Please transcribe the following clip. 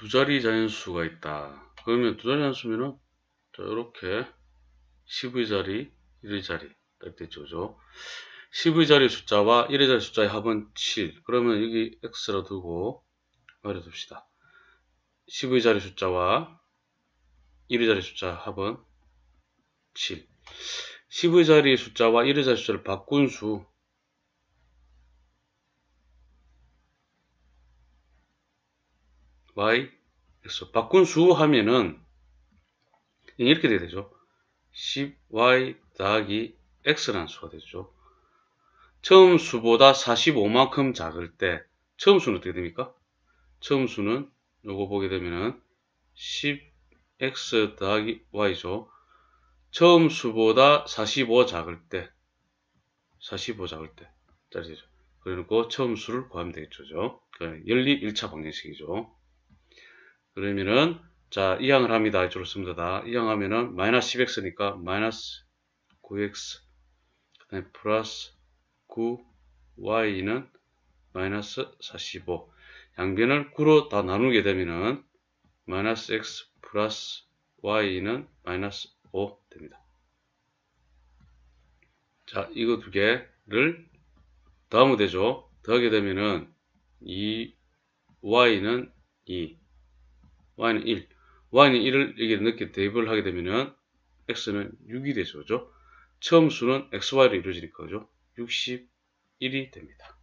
두 자리 자연수가 있다. 그러면 두 자리 자연수면은 자 이렇게 10의 자리, 1의 자리 딱 됐죠. 그죠? 10의 자리 숫자와 1의 자리 숫자의 합은 7. 그러면 여기 x라 두고 말해둡시다. 10의 자리 숫자와 1의 자리 숫자 합은 7. 10의 자리 숫자와 1의 자리 숫자를 바꾼 수 y x 바꾼 수 하면은 이렇게 돼야 되죠. 10y 더하기 x라는 수가 되죠. 처음 수보다 45만큼 작을 때 처음 수는 어떻게 됩니까? 처음 수는 요거 보게 되면은 10x 더하기 y죠. 처음 수보다 45 작을 때, 45 작을 때, 짜리죠. 그리고 처음 수를 구하면 되겠죠. 그 연립 1차 방정식이죠. 그러면은, 자, 이항을 합니다. 이쪽으로 씁니다. 이항하면은, 마이너스 10x니까, 마이너스 9x, 그 다음에 플러스 9y는 마이너스 45. 양변을 9로 다 나누게 되면은, 마이너스 x 플러스 y는 마이너스 5 됩니다. 자, 이거 두 개를 더하면 되죠. 더하게 되면은 2, y는 2, y는 1. y는 1을 여기에 넣게 대입을 하게 되면은 x는 6이 되죠. 처음 수는 xy로 이루어지니까 그죠? 61이 됩니다.